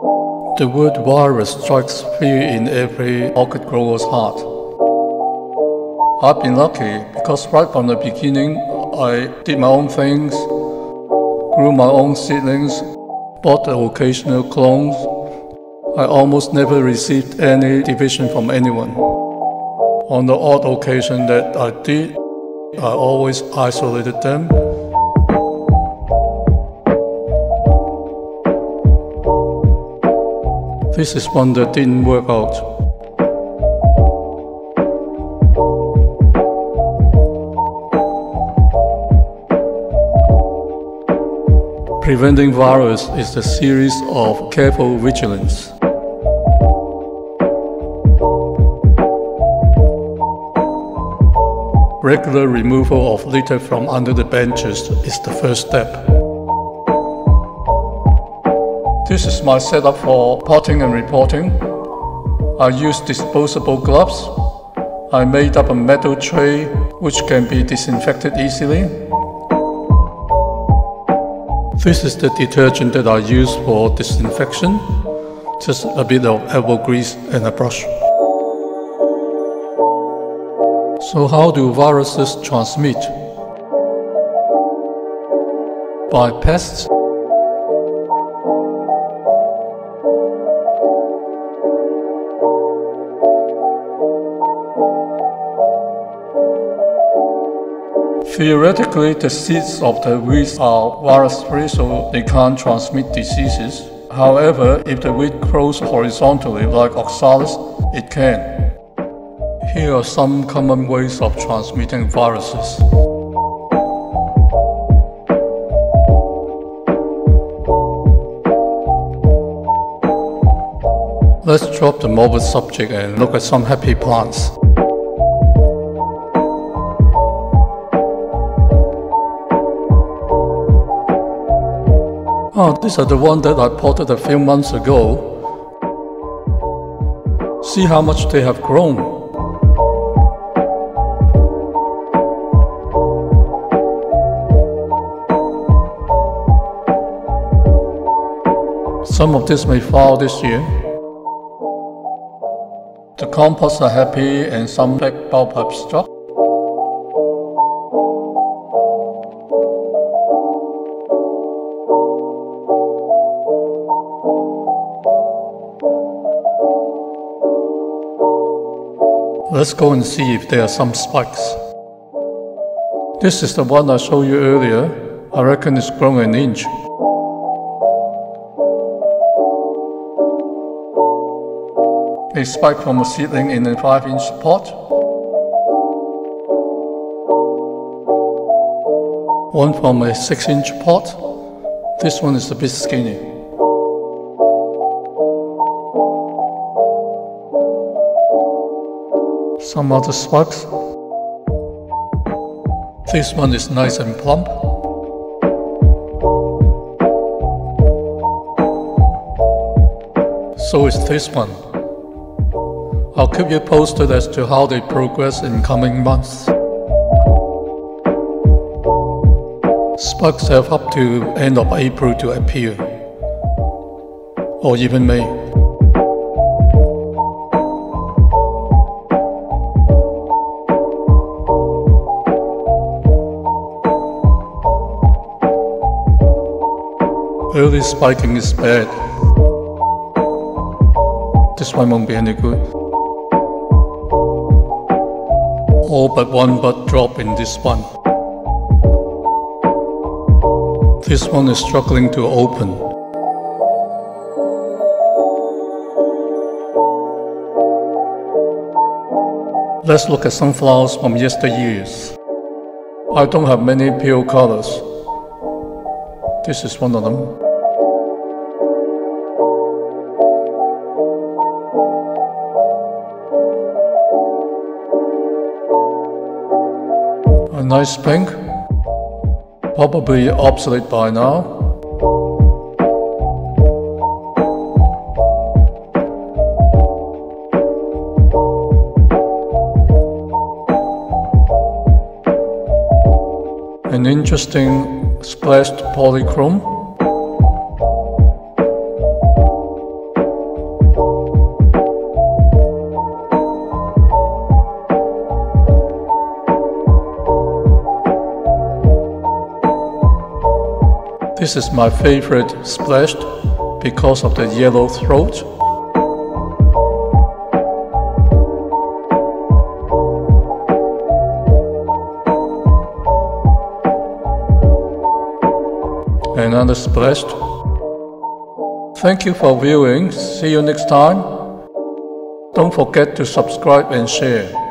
The word virus strikes fear in every orchid grower's heart. I've been lucky because right from the beginning, I did my own things, grew my own seedlings, bought the occasional clones. I almost never received any division from anyone. On the odd occasion that I did, I always isolated them This is one that didn't work out. Preventing virus is a series of careful vigilance. Regular removal of litter from under the benches is the first step. This is my setup for potting and repotting. I use disposable gloves. I made up a metal tray which can be disinfected easily. This is the detergent that I use for disinfection. Just a bit of elbow grease and a brush. So how do viruses transmit? By pests Theoretically, the seeds of the weeds are virus-free, so they can't transmit diseases. However, if the weed grows horizontally like oxalis, it can. Here are some common ways of transmitting viruses. Let's drop the morbid subject and look at some happy plants. Oh, these are the ones that I potted a few months ago. See how much they have grown. Some of this may fall this year. The compots are happy and some back bulb have struck. Let's go and see if there are some spikes. This is the one I showed you earlier. I reckon it's grown an inch. A spike from a seedling in a 5 inch pot. One from a 6 inch pot. This one is a bit skinny. Some other slugs. This one is nice and plump. So is this one. I'll keep you posted as to how they progress in coming months. Spugs have up to end of April to appear, or even May. Early spiking is bad. This one won't be any good. All but one bud drop in this one. This one is struggling to open. Let's look at some flowers from yesteryears. I don't have many pale colors. This is one of them. A nice pink. Probably obsolete by now. An interesting splashed polychrome. This is my favorite splashed because of the yellow throat Another splash. Thank you for viewing. See you next time. Don't forget to subscribe and share.